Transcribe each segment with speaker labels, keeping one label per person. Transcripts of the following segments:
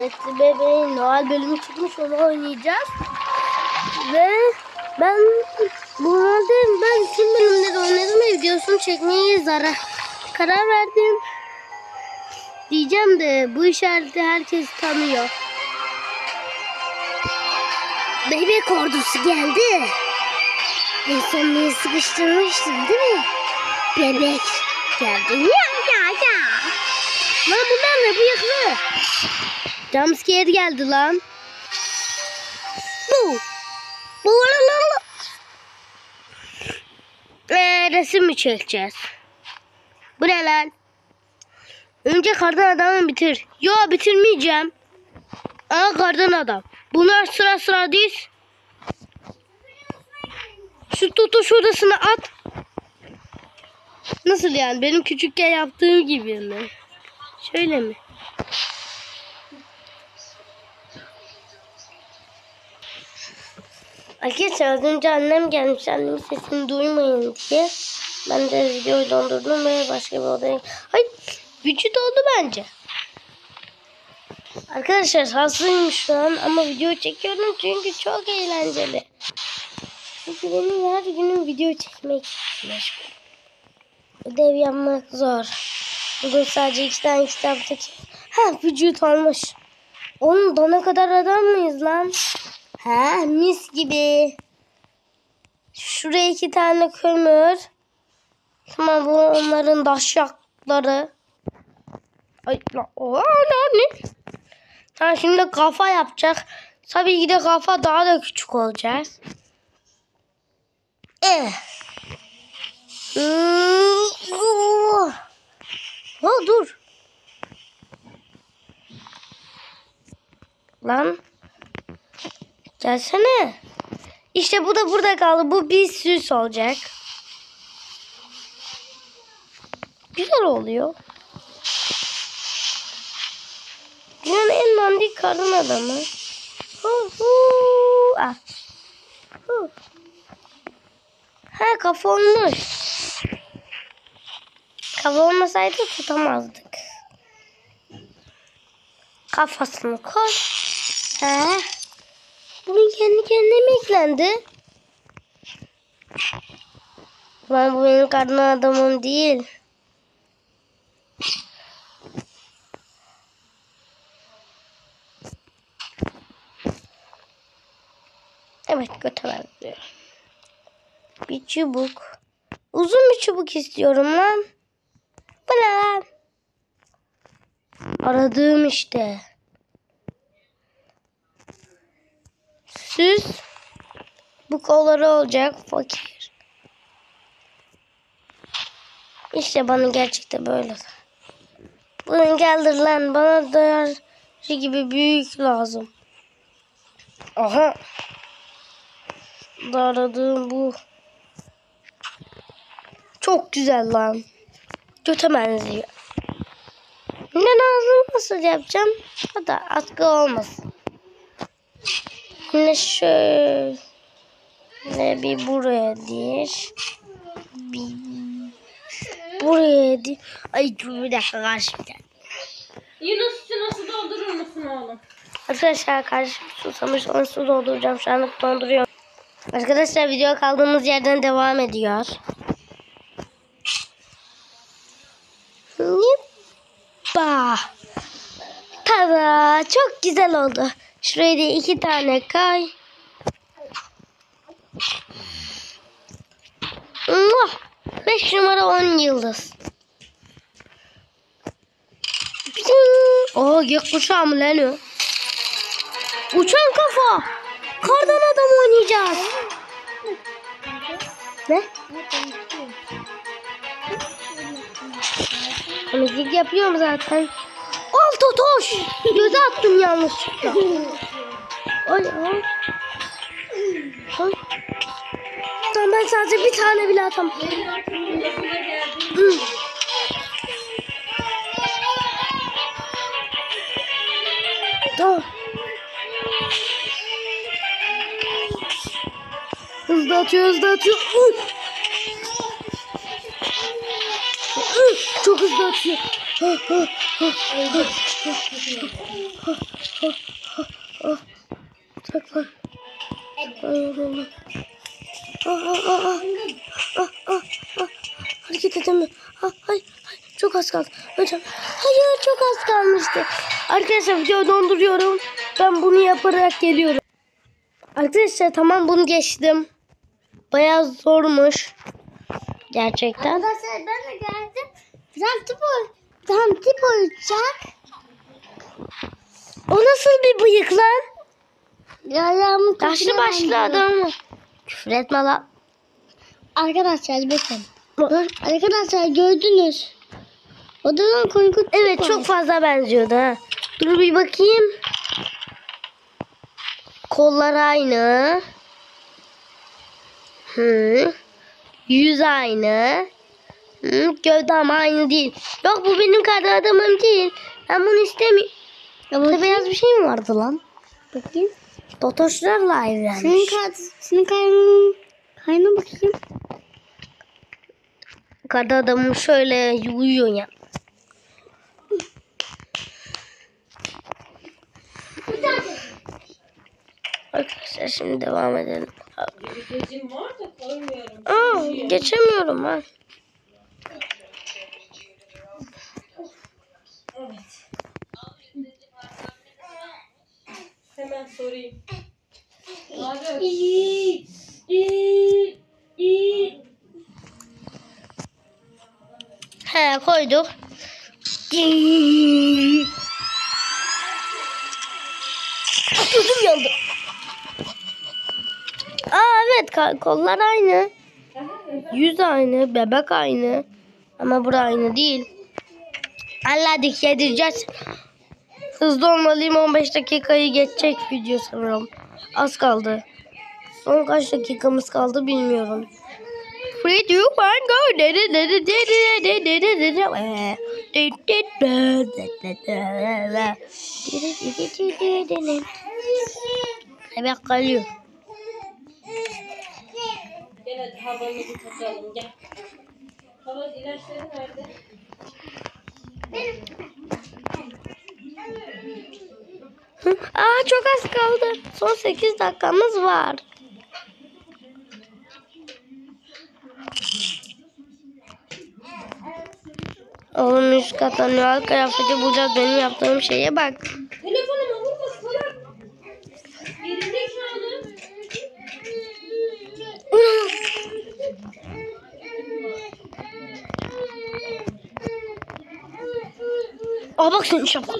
Speaker 1: Evet, bebeğin Noel bölümü çıkmış onu oynayacağız. Ve ben normalde ben tüm bölümleri oynadım ve videosunu çekmeye zarar karar verdim. Diyeceğim de bu işareti herkes tanıyor. Bebek ordusu geldi. En son beni sıkıştırmıştın değil mi? Bebek geldi. Ya ya ya. Lan bunlar ne bıyıklı? Jumpscare geldi lan. Bu. Bu lan. Ee, resim mi çekeceğiz? Bu ne lan? Önce kardan adamı bitir. Yo bitirmeyeceğim. Aa kardan adam. Bunlar sıra sıra diz. Şu tutuş odasına at. Nasıl yani? Benim küçükken yaptığım gibi mi? Şöyle mi? Arkadaşlar az önce annem gelmiş. Annemin sesini duymayın diye. Ben de videoyu dondurdum ve başka bir odaya... Ay vücut oldu bence. Arkadaşlar hastayım şu an ama video çekiyorum çünkü çok eğlenceli. Çünkü benim her günüm video çekmek meşgul. Ödev yapmak zor. Bugün sadece iki tane kitap çek. Ha vücut olmuş. Oğlum dona kadar adam mıyız lan? Ha mis gibi. Şuraya iki tane kömür. Tamam bu onların daşyakları. Ay la o ne? Ha şimdi kafa yapacak. Tabii ki de kafa daha da küçük olacak. Eh. Hmm. Oh, dur. Lan. Gelsene. İşte bu da burada kaldı. Bu bir süs olacak. Güzel oluyor. Dünyanın en dandik kadın adamı. Ah. Ha kafa olmuş. Kafa olmasaydı tutamazdık. Kafasını koy. Ha. Bunun kendi kendine mi eklendi? Lan bu benim kadın adamım değil. Evet benziyor. Bir çubuk. Uzun bir çubuk istiyorum lan. Bu ne lan? Aradığım işte. Süs. Bu kolları olacak fakir. İşte bana gerçekten böyle. Bunu geldir lan. Bana da şey gibi büyük lazım. Aha. Aradığım bu. Çok güzel lan. Göte benziyor. Ne lazım nasıl yapacağım? O atkı olmasın. Yine şöyle bir buraya dir. Bir buraya dir. Ay bir dakika karşımda.
Speaker 2: Yunus şunu su doldurur musun oğlum?
Speaker 1: Arkadaşlar karşım susamış onu su dolduracağım. Şu anlık donduruyorum. Arkadaşlar video kaldığımız yerden devam ediyor. Hoppa. Tada çok güzel oldu. Şuraya da iki tane kay. Muah! Beş numara on yıldız. Oo gökkuşağı mı lan o? Uçan kafa. Kardan adam oynayacağız. Ne? Müzik yapıyorum zaten. Al totoş. Göze attım yanlışlıkla. Ay ay. Tamam ben sadece bir tane bile atam. Tamam. Hızlı atıyor, hızlı atıyor. Çok hızlı atıyor. Ah, ah. Hareket edemiyorum. Ah, ay, ay. Çok az kaldı. Hocam. Hayır çok az kalmıştı. Arkadaşlar videoyu donduruyorum. Ben bunu yaparak geliyorum. Arkadaşlar tamam bunu geçtim. Bayağı zormuş. Gerçekten.
Speaker 3: Arkadaşlar ben de geldim. Tip ol. Tam tip olacak.
Speaker 1: O nasıl bir bıyık lan?
Speaker 3: Yaramı
Speaker 1: Yaşlı başlı adam. Küfür etme lan.
Speaker 3: Arkadaşlar bakın. Arkadaşlar gördünüz. Odanın korkut
Speaker 1: Evet çok fazla benziyordu ha. Dur bir bakayım. Kollar aynı. Hı. Yüz aynı. Gövde ama aynı değil. Yok bu benim kadar adamım değil. Ben bunu istemiyorum. Ya burada beyaz bir şey mi vardı lan?
Speaker 3: Bakayım.
Speaker 1: Totoşlarla
Speaker 3: Senin
Speaker 1: evlenmiş.
Speaker 3: kart, senin kaynın, kaynına bakayım.
Speaker 1: Kadar adamım şöyle uyuyor ya. Arkadaşlar şimdi devam edelim.
Speaker 2: Yüzecim var da koymuyorum.
Speaker 1: Aa, geçemiyorum ha.
Speaker 2: Evet. Sorayım. Abi. İyi. İyi. İyi.
Speaker 1: He koyduk. Gözüm yandı. Aa evet kollar aynı. Yüz aynı, bebek aynı. Ama bura aynı değil. Anladık yedireceğiz. Hızlı olmalıyım 15 dakikayı geçecek video sanırım. Az kaldı. Son kaç dakikamız kaldı bilmiyorum. Free to find go. Evet kalıyor.
Speaker 2: Gel hadi havanızı takalım gel. Hava ilaçları nerede?
Speaker 1: Benim. Aa çok az kaldı. Son 8 dakikamız var. Oğlum üst katlanıyor. Alt kıyafeti bulacağız. Benim yaptığım şeye bak.
Speaker 2: Telefonuma vurma salak.
Speaker 1: Aa bak senin şapa.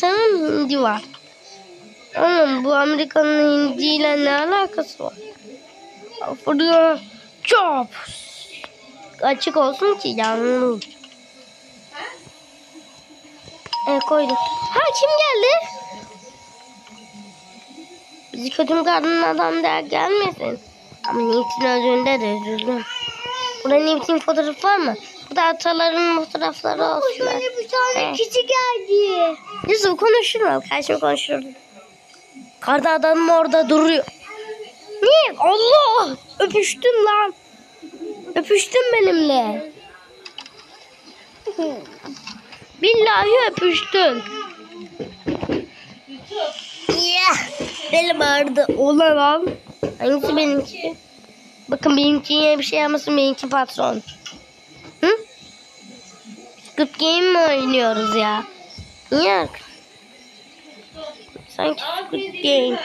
Speaker 1: Sanırım hindi var. Ama bu Amerika'nın hindiyle ne alakası var? Burada çok açık olsun ki yanılır. E koydum. Ha kim geldi? Bizi kötü kadın adam der gelmesin. Ama Nips'in öldüğünde de üzüldüm. Burada Nips'in fotoğrafı var mı? Bu da ataların fotoğrafları olsun.
Speaker 3: Şöyle bir tane
Speaker 1: Evet.
Speaker 3: kişi geldi.
Speaker 1: Yusuf konuşurum. Karşıma konuşurum. Karda adamım orada duruyor. Niye? Allah! Öpüştün lan. Öpüştün benimle. Billahi öpüştün. Yeah. Benim ağrıdı. Ola lan. Hangisi benimki? Bakın benimki yine bir şey yapmasın. Benimki patron. Squid Game mi oynuyoruz ya? Niye? Sanki Squid Game.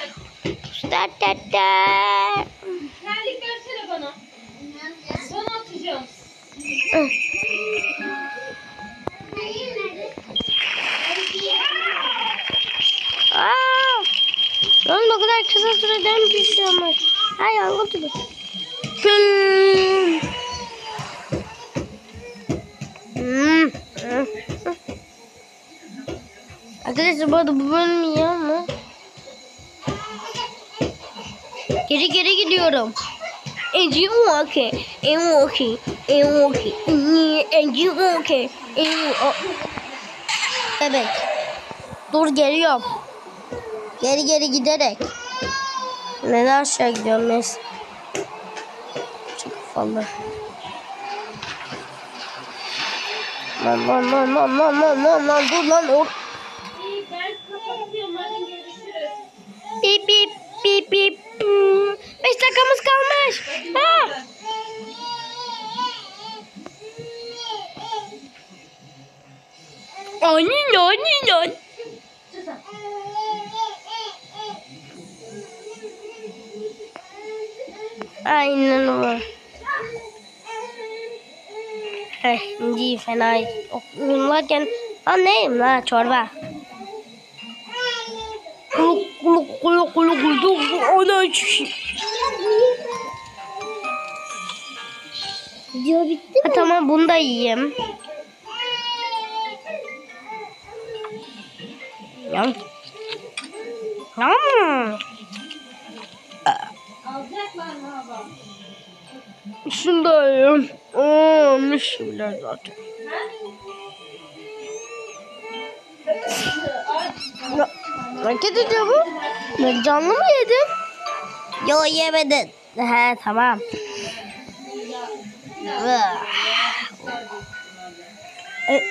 Speaker 1: Da da da.
Speaker 2: Terlik versene bana. Bana atacağım.
Speaker 1: Aa! Lan o kadar kısa sürede mi pişiyor ama? Ha yangın tüpü. Hmm. Hmm. Arkadaşlar bu arada bu bölüm. Geri geri gidiyorum. I'm walking, I'm walking, Ev okey. Enci okey. Ev Bebek. Dur geliyorum. Geri geri giderek. Neden aşağı gidiyorum neyse. Çok kafalı. Lan lan lan lan lan lan lan lan dur lan or.
Speaker 2: İyi ben kapatıyorum hadi görüşürüz.
Speaker 1: Bip bip bip bip. Beş dakikamız kalmış. Ha. Aynen aynen. Aynen o. Hey, iyi fena okullarken Lan neyim lan çorba. Kuluk kuluk ana çişi.
Speaker 3: Video bitti
Speaker 1: Ha, tamam bunu da yiyeyim. Yam. Yam. Şunu da yiyeyim. Aa, mis bile zaten. Hareket ediyor bu. Ben canlı mı yedim? Yo yemedin. He tamam. E-?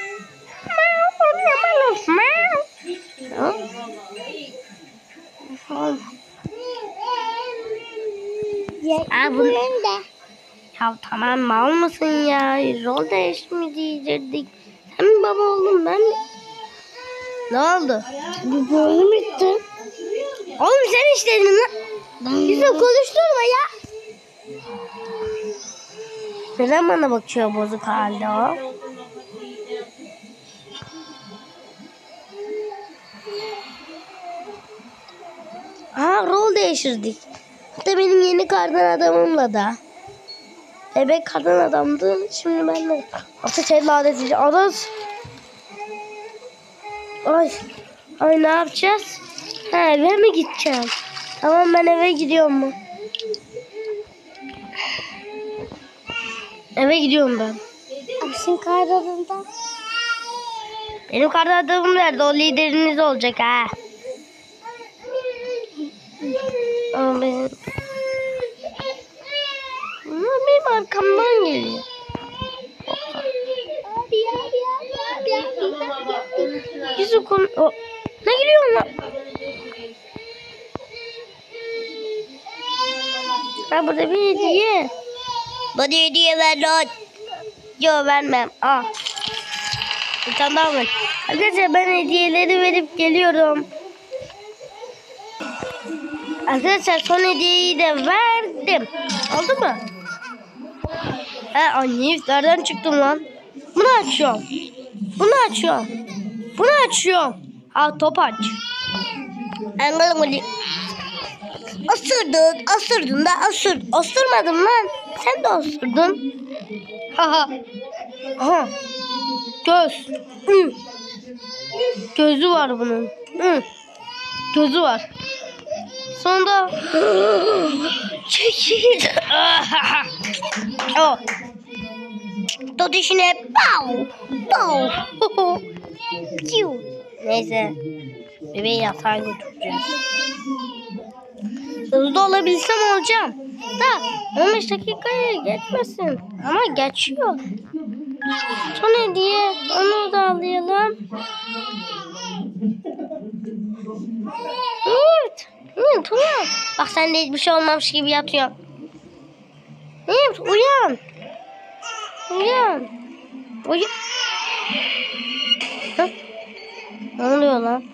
Speaker 3: Ya,
Speaker 1: Aa, bu-. Ya tamam mal mısın ya? Rol değiştirdik. Sen mi baba oldun ben mi? Ne oldu?
Speaker 3: Bu boynum bitti.
Speaker 1: Oğlum sen işledin lan. Bizi konuşturma ya. Neden bana bakıyor bozuk halde o? Ha rol değiştirdik. Hatta benim yeni kardan adamımla da. Bebek kardan adamdı. Şimdi ben de. Ateş elle adeti. Adas. Ay. Ay ne yapacağız? Ha eve mi gideceğim? Tamam ben eve gidiyorum mu? Eve gidiyorum ben.
Speaker 3: Akşam kaybolduğunda.
Speaker 1: Benim kardan adamım nerede? O lideriniz olacak ha. Ama benim... Benim arkamdan geliyor.
Speaker 3: Abi abi abi abi abi.
Speaker 1: Yüzü konu... Ne gülüyorsun lan? Ha burada bir hediye. Bana hediye ver lan. Yok vermem. Al. Bir tane daha var. Arkadaşlar ben hediyeleri verip geliyorum. Arkadaşlar son hediyeyi de verdim. Oldu mu? He anne nereden çıktım lan? Bunu açıyorum. Bunu açıyorum. Bunu açıyorum. Ha top aç. Anlamadım. Osurdun, osurdun da osur. Osurmadım lan. Sen de osurdun. Haha. Aha. Göz. Hı. Gözü var bunun. Hı. Gözü var. Sonunda çekil. o. Tut işine. Pow. Pow. Neyse. Bebeği yatağa götüreceğiz. Hızlı olabilsem olacağım. Da 15 dakikaya geçmesin. Ama geçiyor. Son hediye. Onu da alayalım. Evet. Evet uyan. Bak sen de hiçbir şey olmamış gibi yatıyorsun. Evet uyan. Uyan. Uyan. Ne oluyor lan?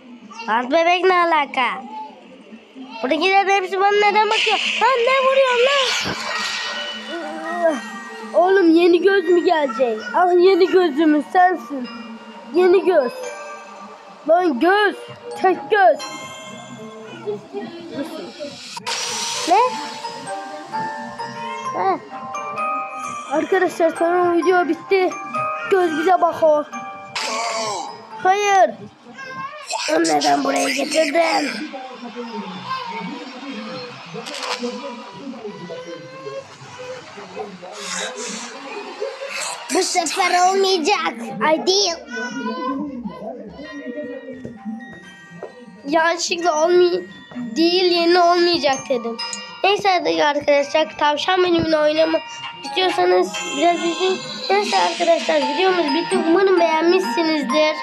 Speaker 1: Lan bebek ne alaka? Buradakilerin hepsi bana neden bakıyor? Lan ne vuruyorsun lan? Oğlum yeni göz mü gelecek? Ah yeni gözümüz sensin. Yeni göz. Lan göz. Tek göz. Ne? Ha. Arkadaşlar tamam video bitti. Göz bize bakıyor. Hayır. Neden buraya getirdin?
Speaker 3: Bu sefer olmayacak. Ay değil.
Speaker 1: yanlışlıkla olmay değil yeni olmayacak dedim. Neyse hadi arkadaşlar tavşan bölümünü oynamak istiyorsanız biraz izin. Neyse arkadaşlar videomuz bitti. Umarım beğenmişsinizdir.